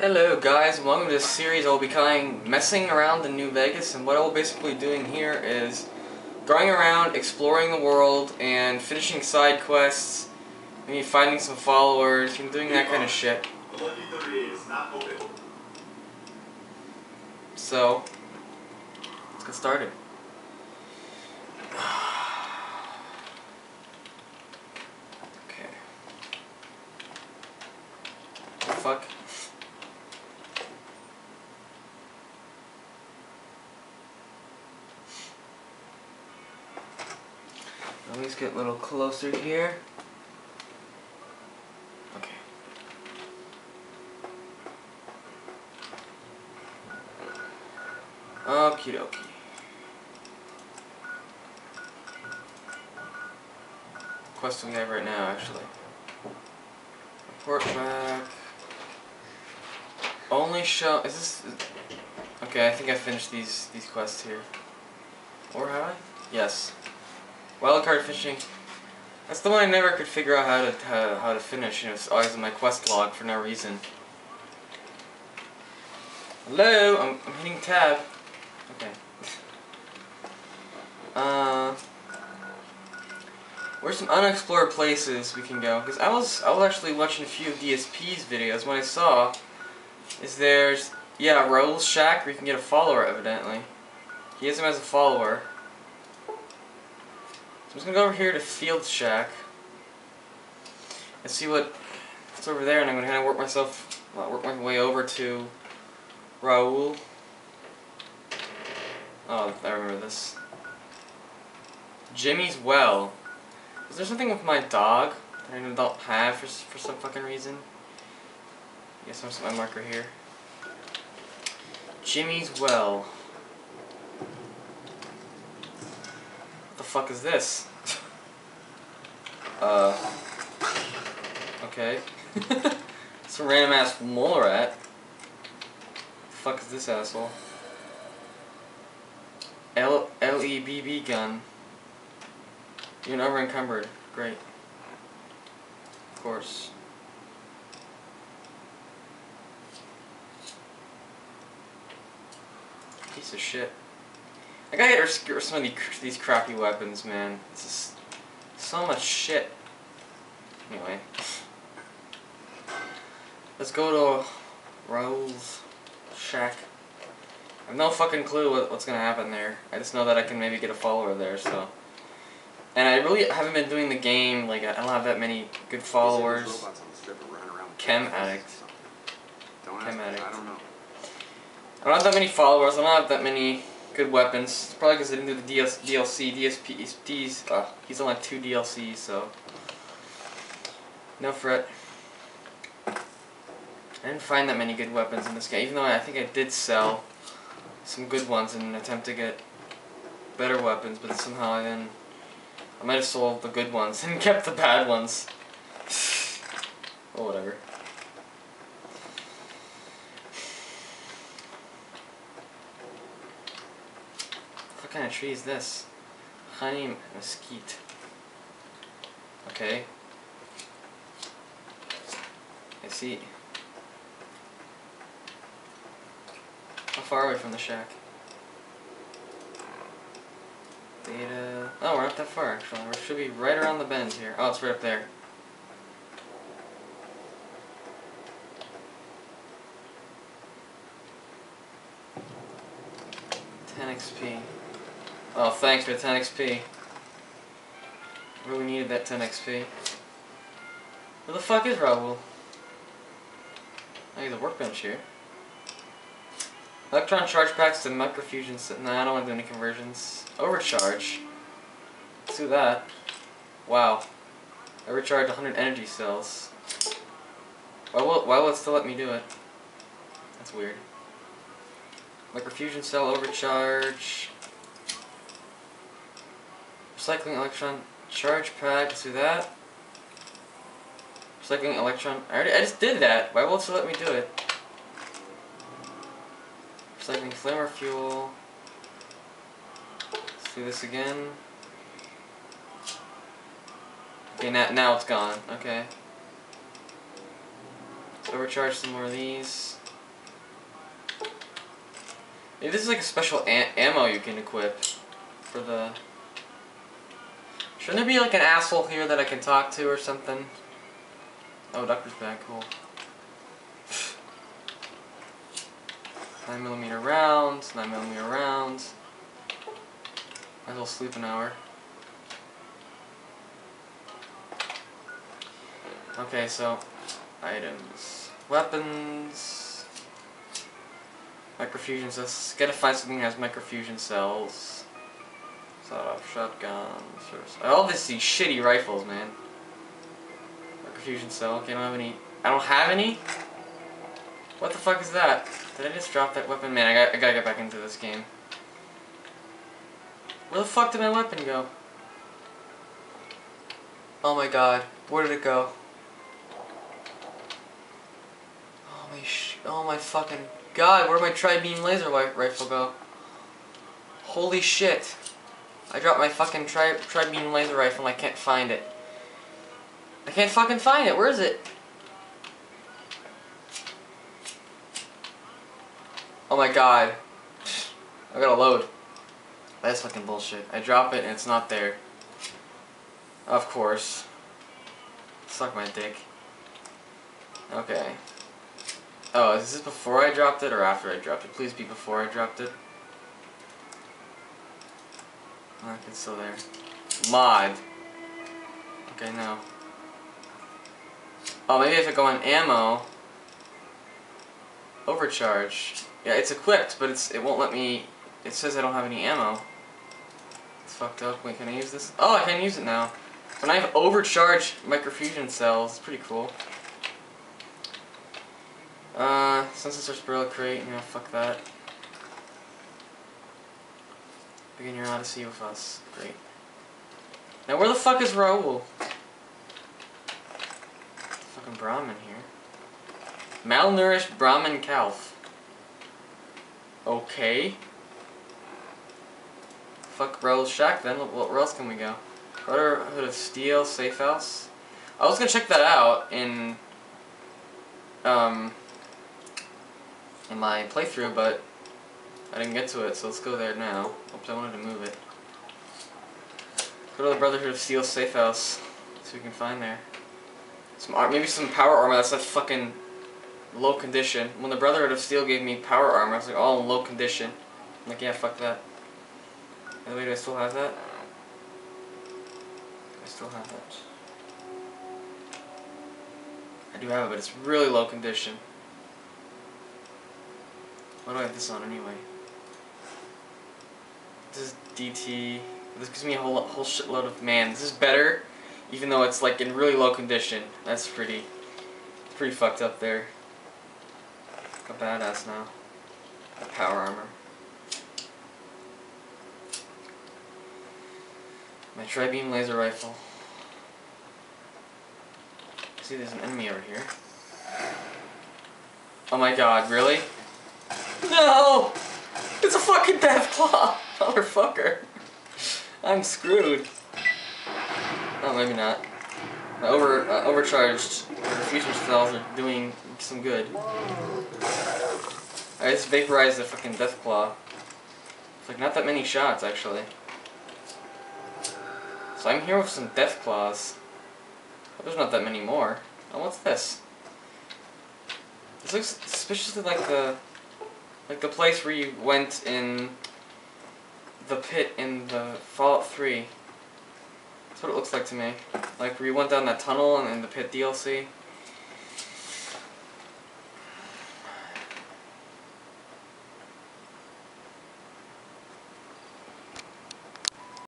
Hello guys, welcome to this series I'll be calling Messing Around in New Vegas and what I'll basically doing here is going around, exploring the world, and finishing side quests, maybe finding some followers, and doing that kind of shit. So, let's get started. Okay. The fuck? Let me get a little closer here. Okay. Okie dokie. Quest we have right now, actually. Report back. Only show. Is this? Okay, I think I finished these these quests here. Or have I? Yes. Wildcard fishing. That's the one I never could figure out how to how, how to finish. and know, it's always in my quest log for no reason. Hello, I'm, I'm hitting tab. Okay. uh, where's some unexplored places we can go? Because I was I was actually watching a few of DSP's videos. What I saw is there's yeah Raul's shack where you can get a follower evidently. He has him as a follower. So I'm just gonna go over here to Field Shack and see what what's over there, and I'm gonna kind of work myself, well, work my way over to Raul. Oh, I remember this. Jimmy's Well. Is there something with my dog that I don't have for for some fucking reason? Yes, I'm my marker here. Jimmy's Well. What the fuck is this? uh. Okay. Some random ass mole rat. The fuck is this asshole? L L E B B gun. You're never encumbered. Great. Of course. Piece of shit. I gotta get rid of some of these crappy weapons, man. It's just so much shit. Anyway. Let's go to Raul's shack. I have no fucking clue what, what's gonna happen there. I just know that I can maybe get a follower there, so. And I really haven't been doing the game, like, I don't have that many good followers. Chem Addict. Chem Addict. I don't know. I don't have that many followers, I don't have that many good weapons. It's probably because I didn't do the DS, DLC, DSP, D's, uh, he's on like two DLCs, so. No fret. I didn't find that many good weapons in this game, even though I think I did sell some good ones in an attempt to get better weapons, but somehow I then I might have sold the good ones and kept the bad ones. oh, whatever. What kind of tree is this? Honey mesquite. Okay. I see. How far away from the shack? Data. Oh, we're not that far actually. We should be right around the bend here. Oh, it's right up there. XP. Oh, thanks for 10 XP. Really needed that 10 XP. Where the fuck is Raul? I oh, need a workbench here. Electron charge packs to microfusion. Nah, I don't want to do any conversions. Overcharge. Let's do that. Wow. Overcharge 100 energy cells. Why will, why will it still let me do it? That's weird. Microfusion cell overcharge. Recycling electron charge pack. Let's do that. Recycling electron. I already. I just did that. Why won't it let me do it? Recycling flamer fuel. Let's do this again. Okay, now now it's gone. Okay. Let's overcharge some more of these. Maybe this is like a special a- ammo you can equip for the. Shouldn't there be like an asshole here that I can talk to or something? Oh, Doctor's back. Cool. Nine millimeter rounds. Nine millimeter rounds. Might as well sleep an hour. Okay, so items, weapons, microfusion cells. Gotta find something that has microfusion cells. Sawed-off shotguns. Or, all this these shitty rifles, man. Microfusion cell. Okay, I don't have any. I don't have any. What the fuck is that? Did I just drop that weapon? Man, I got I gotta get back into this game. Where the fuck did my weapon go? Oh my god, where did it go? Oh my sh oh my fucking god, where'd my tri-beam laser rifle go? Holy shit. I dropped my fucking tri tri-beam laser rifle and I can't find it. I can't fucking find it, where is it? Oh my god. I gotta load. That's fucking bullshit. I drop it and it's not there. Of course. Suck my dick. Okay. Oh, is this before I dropped it or after I dropped it? Please be before I dropped it. Oh, it's still there. Mod. Okay, no. Oh, maybe if I go on ammo. Overcharge. Yeah, it's equipped, but it's it won't let me. It says I don't have any ammo. It's fucked up. Wait, can I use this? Oh, I can use it now. When I have overcharged microfusion cells, it's pretty cool. Uh, since Census or Spiral Crate, yeah, fuck that. Begin your odyssey with us. Great. Now where the fuck is Raul? Fucking Brahmin here. Malnourished Brahmin Calf. Okay. Fuck Raul's shack then. Where else can we go? Brotherhood of Steel, Safe House. I was gonna check that out in um in my playthrough, but I didn't get to it, so let's go there now. Oops, I wanted to move it. Go to the Brotherhood of Steel safe house. See what we can find there. Some art, maybe some power armor that's like fucking low condition. When the Brotherhood of Steel gave me power armor, I was like, oh, all in low condition. I'm like, yeah, fuck that. By the way, do I still have that? I still have that. I do have it, but it's really low condition. Why do I have this on anyway? This is DT. This gives me a whole whole shitload of man. This is better, even though it's like in really low condition. That's pretty, pretty fucked up there. A badass now. A power armor. My tri-beam laser rifle. See, there's an enemy over here. Oh my god, really? No! It's a fucking Deathclaw! Motherfucker. I'm screwed. Oh, maybe not. My over, uh, overcharged fusion cells are doing some good. I just vaporized the fucking death claw. It's like not that many shots, actually. So I'm here with some Deathclaws. But there's not that many more. Oh, what's this? This looks suspiciously like the like the place where you went in the Pitt in the Fallout 3. That's what it looks like to me. Like where you went down that tunnel and in the Pitt DLC.